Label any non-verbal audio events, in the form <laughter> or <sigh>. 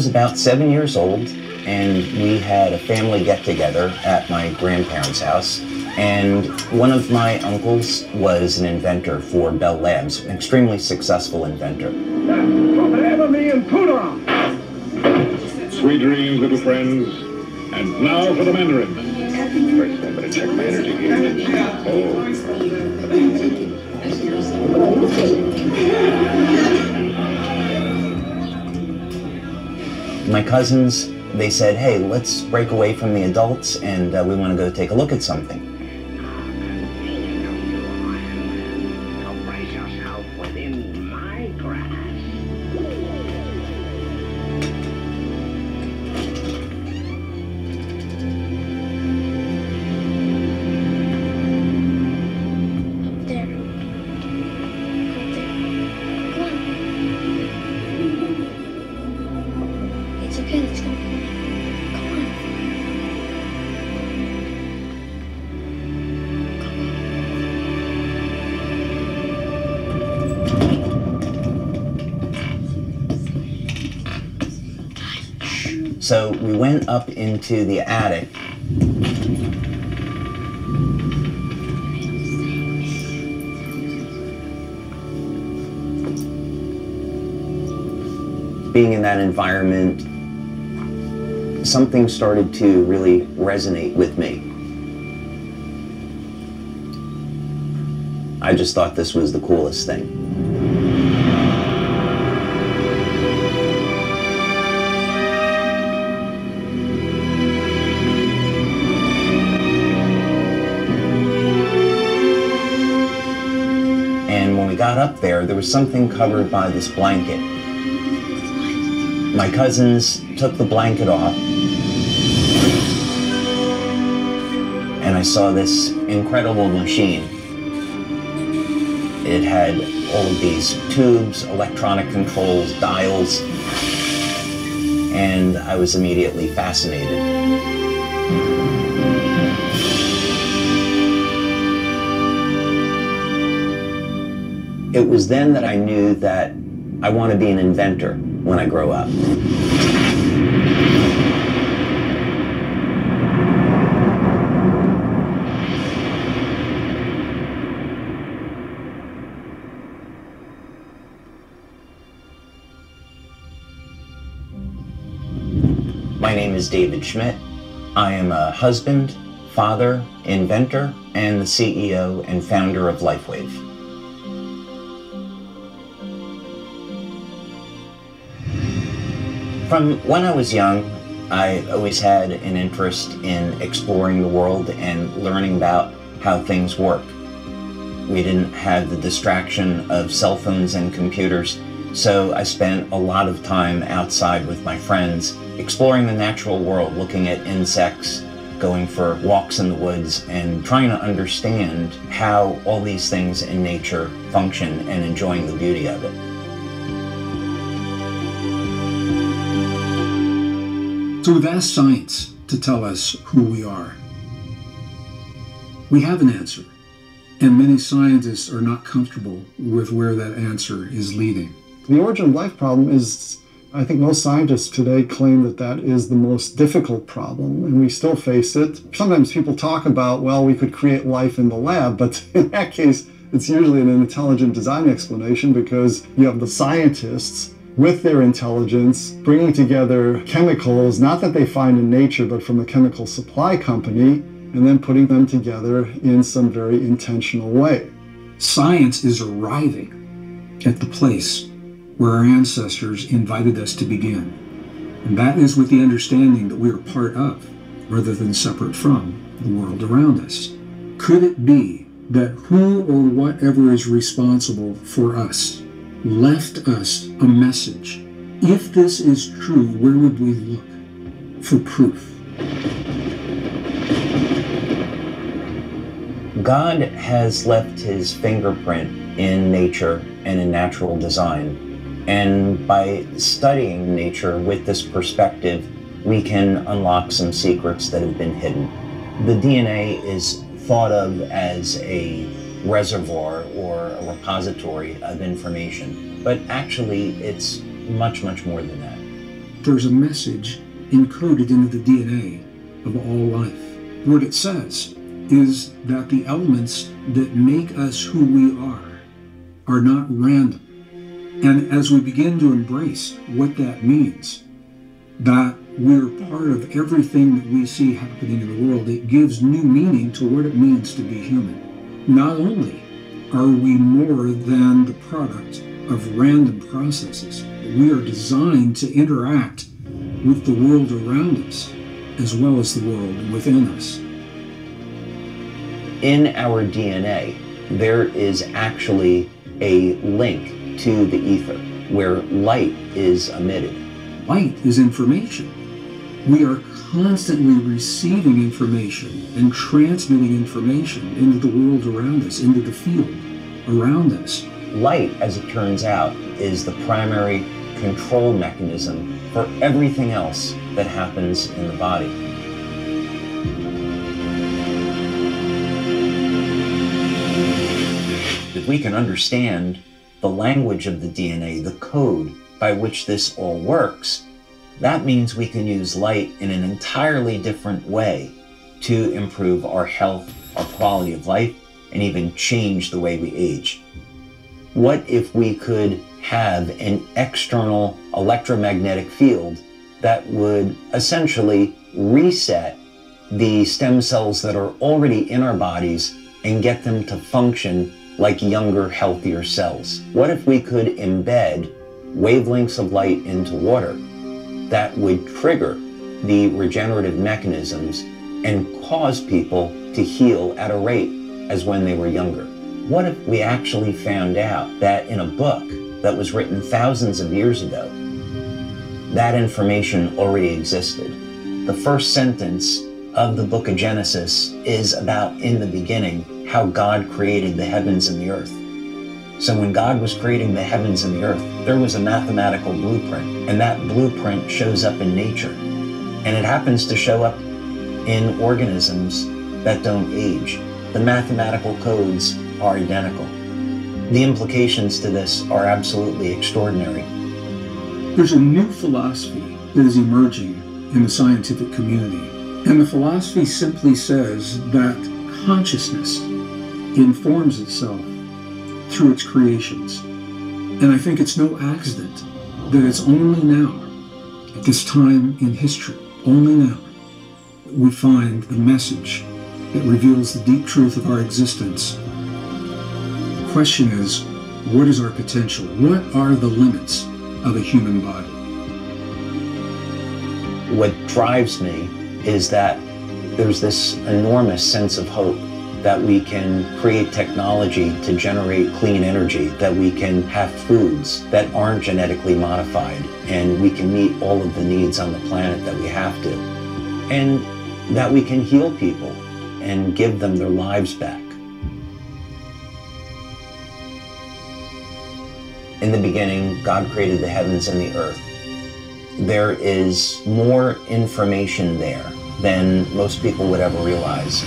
I was about seven years old, and we had a family get together at my grandparents' house. And one of my uncles was an inventor for Bell Labs, an extremely successful inventor. Sweet dreams, little friends. And now for the Mandarin. First, I better check my energy gauge. Oh. My cousins, they said, hey, let's break away from the adults and uh, we want to go take a look at something. So we went up into the attic. Being in that environment, something started to really resonate with me. I just thought this was the coolest thing. Got up there, there was something covered by this blanket. My cousins took the blanket off, and I saw this incredible machine. It had all of these tubes, electronic controls, dials, and I was immediately fascinated. It was then that I knew that I want to be an inventor when I grow up. My name is David Schmidt. I am a husband, father, inventor, and the CEO and founder of LifeWave. From when I was young, I always had an interest in exploring the world and learning about how things work. We didn't have the distraction of cell phones and computers, so I spent a lot of time outside with my friends, exploring the natural world, looking at insects, going for walks in the woods, and trying to understand how all these things in nature function and enjoying the beauty of it. So we've asked science to tell us who we are. We have an answer, and many scientists are not comfortable with where that answer is leading. The origin of life problem is, I think most scientists today claim that that is the most difficult problem, and we still face it. Sometimes people talk about, well, we could create life in the lab, but <laughs> in that case, it's usually an intelligent design explanation because you have the scientists with their intelligence bringing together chemicals, not that they find in nature, but from a chemical supply company, and then putting them together in some very intentional way. Science is arriving at the place where our ancestors invited us to begin. And that is with the understanding that we are part of, rather than separate from, the world around us. Could it be that who or whatever is responsible for us left us a message? If this is true, where would we look for proof? God has left his fingerprint in nature and in natural design. And by studying nature with this perspective, we can unlock some secrets that have been hidden. The DNA is thought of as a reservoir or a repository of information, but actually it's much, much more than that. there's a message encoded into the DNA of all life. What it says is that the elements that make us who we are are not random. And as we begin to embrace what that means, that we're part of everything that we see happening in the world, it gives new meaning to what it means to be human. Not only are we more than the product of random processes, we are designed to interact with the world around us as well as the world within us. In our DNA, there is actually a link to the ether where light is emitted. Light is information. We are constantly receiving information and transmitting information into the world around us, into the field around us. Light, as it turns out, is the primary control mechanism for everything else that happens in the body. If we can understand the language of the DNA, the code by which this all works, that means we can use light in an entirely different way to improve our health, our quality of life, and even change the way we age. What if we could have an external electromagnetic field that would essentially reset the stem cells that are already in our bodies and get them to function like younger, healthier cells? What if we could embed wavelengths of light into water that would trigger the regenerative mechanisms and cause people to heal at a rate as when they were younger? What if we actually found out that in a book that was written thousands of years ago, that information already existed? The first sentence of the book of Genesis is about in the beginning how God created the heavens and the earth. So when God was creating the heavens and the earth, there was a mathematical blueprint, and that blueprint shows up in nature. And it happens to show up in organisms that don't age. The mathematical codes are identical. The implications to this are absolutely extraordinary. There's a new philosophy that is emerging in the scientific community. And the philosophy simply says that consciousness informs itself through its creations. And I think it's no accident that it's only now, at this time in history, only now, we find the message that reveals the deep truth of our existence. The question is, what is our potential? What are the limits of a human body? What drives me is that there's this enormous sense of hope that we can create technology to generate clean energy, that we can have foods that aren't genetically modified, and we can meet all of the needs on the planet that we have to, and that we can heal people and give them their lives back. In the beginning, God created the heavens and the earth. There is more information there than most people would ever realize.